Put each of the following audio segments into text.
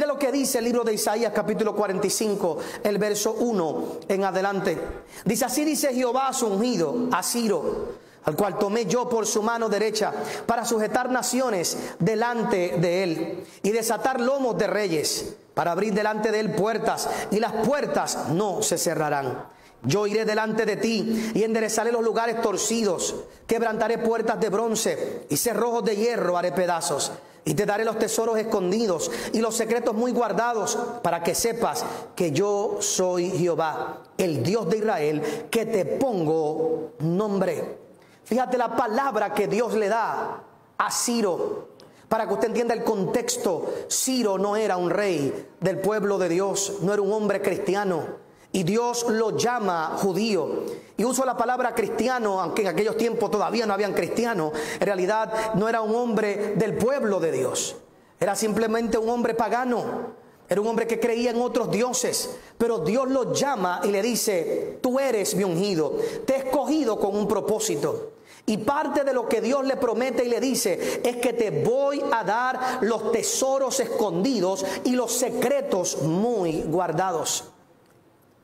Mira lo que dice el libro de Isaías capítulo 45, el verso 1 en adelante. Dice, así dice Jehová a su ungido, a Ciro, al cual tomé yo por su mano derecha para sujetar naciones delante de él y desatar lomos de reyes, para abrir delante de él puertas y las puertas no se cerrarán. Yo iré delante de ti y enderezaré los lugares torcidos, quebrantaré puertas de bronce y cerrojos de hierro haré pedazos. Y te daré los tesoros escondidos y los secretos muy guardados para que sepas que yo soy Jehová, el Dios de Israel, que te pongo nombre. Fíjate la palabra que Dios le da a Ciro. Para que usted entienda el contexto, Ciro no era un rey del pueblo de Dios, no era un hombre cristiano. Y Dios lo llama judío. Y uso la palabra cristiano, aunque en aquellos tiempos todavía no habían cristianos. En realidad no era un hombre del pueblo de Dios. Era simplemente un hombre pagano. Era un hombre que creía en otros dioses. Pero Dios lo llama y le dice, tú eres mi ungido. Te he escogido con un propósito. Y parte de lo que Dios le promete y le dice es que te voy a dar los tesoros escondidos y los secretos muy guardados.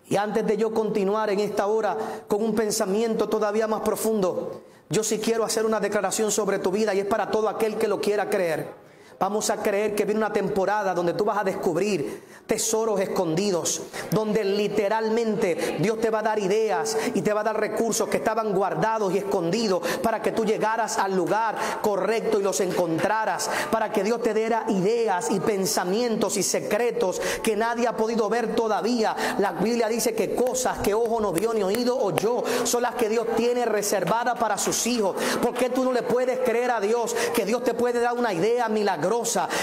Y antes de yo continuar en esta hora con un pensamiento todavía más profundo, yo sí quiero hacer una declaración sobre tu vida y es para todo aquel que lo quiera creer. Vamos a creer que viene una temporada donde tú vas a descubrir tesoros escondidos, donde literalmente Dios te va a dar ideas y te va a dar recursos que estaban guardados y escondidos para que tú llegaras al lugar correcto y los encontraras, para que Dios te diera ideas y pensamientos y secretos que nadie ha podido ver todavía. La Biblia dice que cosas que ojo no vio ni oído oyó son las que Dios tiene reservadas para sus hijos. ¿Por qué tú no le puedes creer a Dios que Dios te puede dar una idea milagrosa,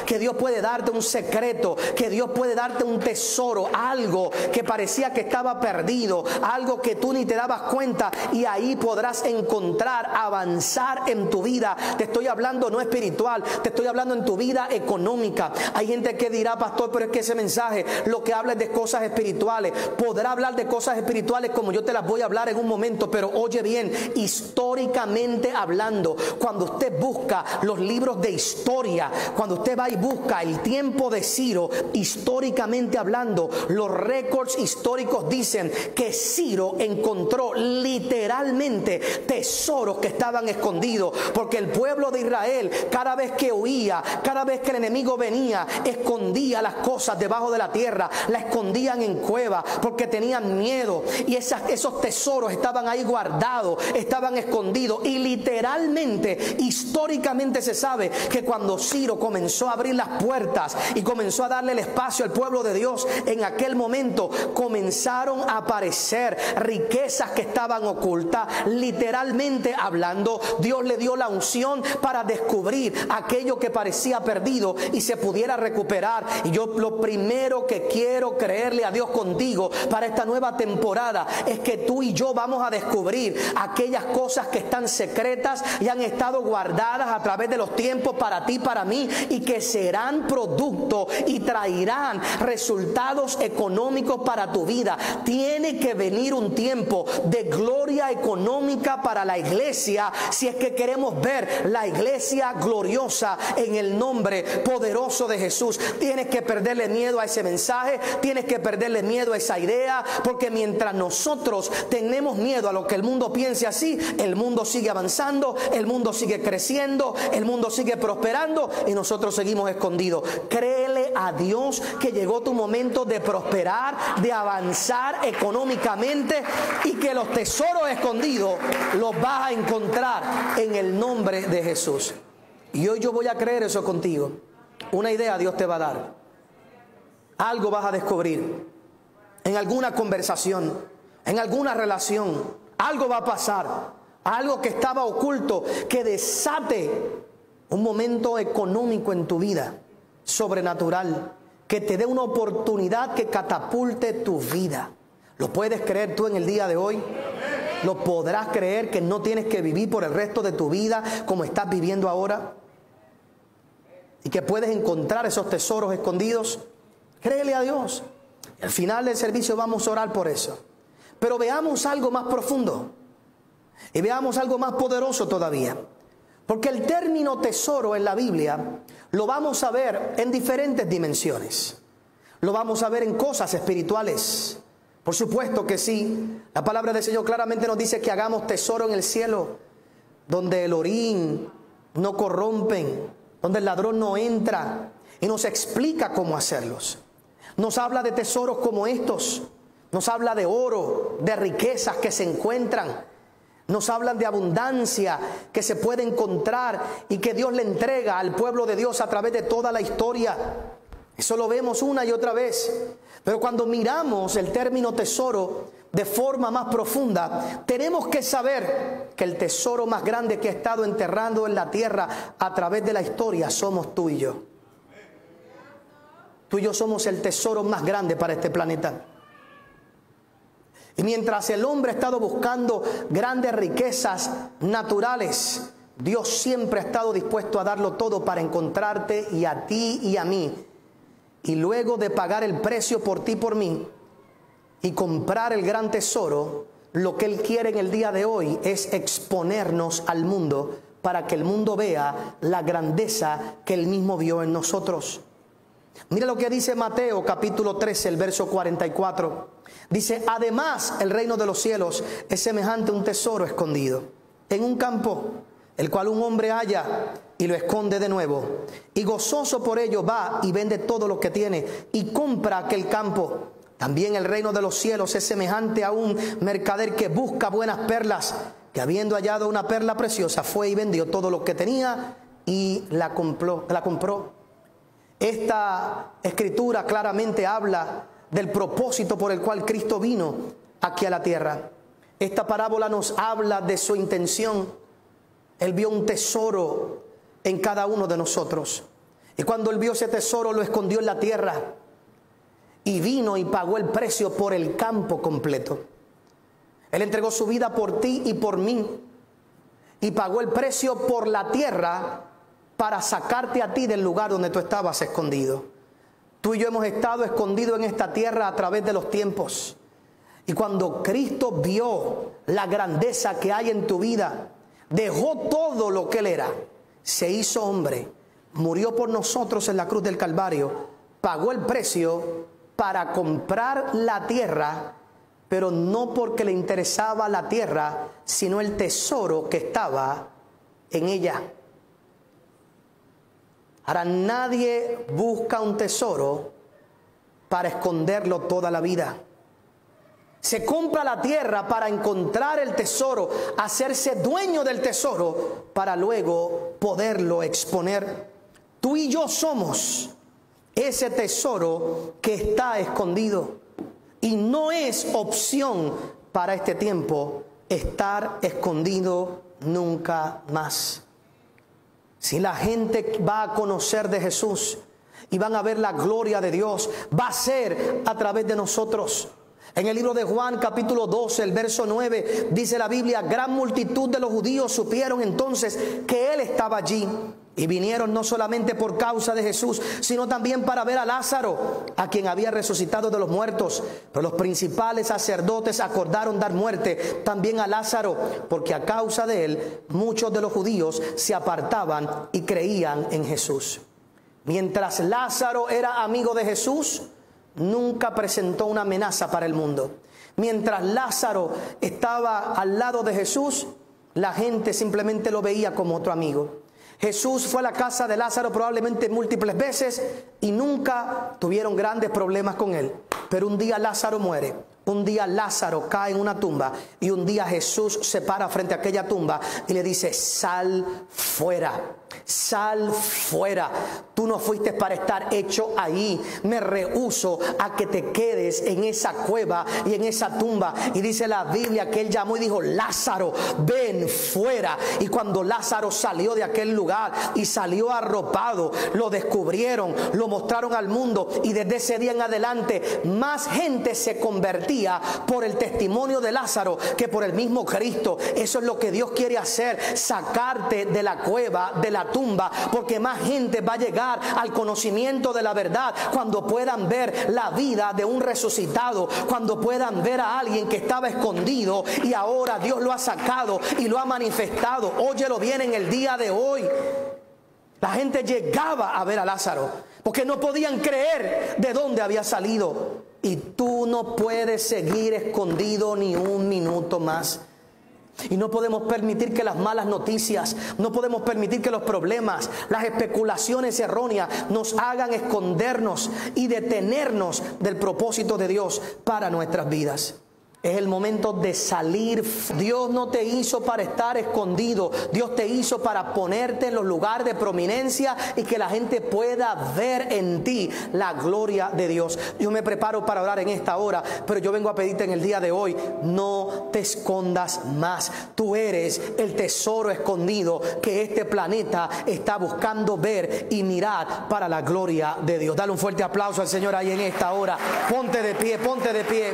que Dios puede darte un secreto, que Dios puede darte un tesoro, algo que parecía que estaba perdido, algo que tú ni te dabas cuenta y ahí podrás encontrar, avanzar en tu vida. Te estoy hablando no espiritual, te estoy hablando en tu vida económica. Hay gente que dirá, pastor, pero es que ese mensaje lo que habla es de cosas espirituales. Podrá hablar de cosas espirituales como yo te las voy a hablar en un momento, pero oye bien, históricamente hablando, cuando usted busca los libros de historia, cuando usted va y busca el tiempo de Ciro, históricamente hablando, los récords históricos dicen que Ciro encontró literalmente tesoros que estaban escondidos, porque el pueblo de Israel cada vez que huía, cada vez que el enemigo venía, escondía las cosas debajo de la tierra, la escondían en cuevas porque tenían miedo. Y esas, esos tesoros estaban ahí guardados, estaban escondidos. Y literalmente, históricamente se sabe que cuando Ciro comenzó a abrir las puertas y comenzó a darle el espacio al pueblo de Dios en aquel momento comenzaron a aparecer riquezas que estaban ocultas. Literalmente hablando, Dios le dio la unción para descubrir aquello que parecía perdido y se pudiera recuperar. Y yo lo primero que quiero creerle a Dios contigo para esta nueva temporada es que tú y yo vamos a descubrir aquellas cosas que están secretas y han estado guardadas a través de los tiempos para ti, para mí y que serán producto y traerán resultados económicos para tu vida. Tiene que venir un tiempo de gloria económica para la iglesia si es que queremos ver la iglesia gloriosa en el nombre poderoso de Jesús. Tienes que perderle miedo a ese mensaje, tienes que perderle miedo a esa idea, porque mientras nosotros tenemos miedo a lo que el mundo piense así, el mundo sigue avanzando, el mundo sigue creciendo, el mundo sigue prosperando seguimos escondidos. Créele a Dios que llegó tu momento de prosperar, de avanzar económicamente y que los tesoros escondidos los vas a encontrar en el nombre de Jesús. Y hoy yo voy a creer eso contigo. Una idea Dios te va a dar. Algo vas a descubrir. En alguna conversación, en alguna relación, algo va a pasar. Algo que estaba oculto, que desate un momento económico en tu vida, sobrenatural que te dé una oportunidad que catapulte tu vida. ¿Lo puedes creer tú en el día de hoy? ¿Lo podrás creer que no tienes que vivir por el resto de tu vida como estás viviendo ahora? Y que puedes encontrar esos tesoros escondidos. Créele a Dios. Al final del servicio vamos a orar por eso. Pero veamos algo más profundo. Y veamos algo más poderoso todavía. Porque el término tesoro en la Biblia lo vamos a ver en diferentes dimensiones. lo vamos a ver en cosas espirituales. Por supuesto que sí. La palabra del Señor claramente nos dice que hagamos tesoro en el cielo, donde el orín no corrompen, donde el ladrón no entra, y nos explica cómo hacerlos. Nos habla de tesoros como estos, nos habla de oro, de riquezas que se encuentran, nos hablan de abundancia que se puede encontrar y que Dios le entrega al pueblo de Dios a través de toda la historia. Eso lo vemos una y otra vez. Pero cuando miramos el término tesoro de forma más profunda, tenemos que saber que el tesoro más grande que ha estado enterrando en la tierra a través de la historia somos tú y yo. Tú y yo somos el tesoro más grande para este planeta. Y mientras el hombre ha estado buscando grandes riquezas naturales, Dios siempre ha estado dispuesto a darlo todo para encontrarte y a ti y a mí. Y luego de pagar el precio por ti y por mí y comprar el gran tesoro, lo que Él quiere en el día de hoy es exponernos al mundo para que el mundo vea la grandeza que Él mismo vio en nosotros. Mira lo que dice Mateo capítulo 13, el verso 44. Dice, además el reino de los cielos es semejante a un tesoro escondido en un campo, el cual un hombre halla y lo esconde de nuevo. Y gozoso por ello va y vende todo lo que tiene y compra aquel campo. También el reino de los cielos es semejante a un mercader que busca buenas perlas, que habiendo hallado una perla preciosa fue y vendió todo lo que tenía y la compró. La compró. Esta escritura claramente habla del propósito por el cual Cristo vino aquí a la tierra. Esta parábola nos habla de su intención. Él vio un tesoro en cada uno de nosotros. Y cuando él vio ese tesoro lo escondió en la tierra. Y vino y pagó el precio por el campo completo. Él entregó su vida por ti y por mí. Y pagó el precio por la tierra para sacarte a ti del lugar donde tú estabas escondido. Tú y yo hemos estado escondidos en esta tierra a través de los tiempos. Y cuando Cristo vio la grandeza que hay en tu vida, dejó todo lo que Él era, se hizo hombre, murió por nosotros en la cruz del Calvario, pagó el precio para comprar la tierra, pero no porque le interesaba la tierra, sino el tesoro que estaba en ella. Ahora nadie busca un tesoro para esconderlo toda la vida. Se compra la tierra para encontrar el tesoro, hacerse dueño del tesoro, para luego poderlo exponer. Tú y yo somos ese tesoro que está escondido. Y no es opción para este tiempo estar escondido nunca más. Si la gente va a conocer de Jesús y van a ver la gloria de Dios, va a ser a través de nosotros. En el libro de Juan capítulo 12, el verso 9, dice la Biblia, gran multitud de los judíos supieron entonces que Él estaba allí y vinieron no solamente por causa de Jesús, sino también para ver a Lázaro, a quien había resucitado de los muertos. Pero los principales sacerdotes acordaron dar muerte también a Lázaro, porque a causa de él muchos de los judíos se apartaban y creían en Jesús. Mientras Lázaro era amigo de Jesús, nunca presentó una amenaza para el mundo. Mientras Lázaro estaba al lado de Jesús, la gente simplemente lo veía como otro amigo. Jesús fue a la casa de Lázaro probablemente múltiples veces y nunca tuvieron grandes problemas con él. Pero un día Lázaro muere. Un día Lázaro cae en una tumba y un día Jesús se para frente a aquella tumba y le dice, sal fuera, sal fuera. Tú no fuiste para estar hecho ahí. Me rehuso a que te quedes en esa cueva y en esa tumba. Y dice la Biblia que él llamó y dijo, Lázaro, ven fuera. Y cuando Lázaro salió de aquel lugar y salió arropado, lo descubrieron, lo mostraron al mundo y desde ese día en adelante más gente se por el testimonio de Lázaro que por el mismo Cristo. Eso es lo que Dios quiere hacer, sacarte de la cueva, de la tumba, porque más gente va a llegar al conocimiento de la verdad cuando puedan ver la vida de un resucitado, cuando puedan ver a alguien que estaba escondido y ahora Dios lo ha sacado y lo ha manifestado. Óyelo bien en el día de hoy. La gente llegaba a ver a Lázaro, porque no podían creer de dónde había salido. Y tú no puedes seguir escondido ni un minuto más. Y no podemos permitir que las malas noticias, no podemos permitir que los problemas, las especulaciones erróneas nos hagan escondernos y detenernos del propósito de Dios para nuestras vidas. Es el momento de salir. Dios no te hizo para estar escondido. Dios te hizo para ponerte en los lugares de prominencia y que la gente pueda ver en ti la gloria de Dios. Yo me preparo para orar en esta hora, pero yo vengo a pedirte en el día de hoy, no te escondas más. Tú eres el tesoro escondido que este planeta está buscando ver y mirar para la gloria de Dios. Dale un fuerte aplauso al Señor ahí en esta hora. Ponte de pie, ponte de pie.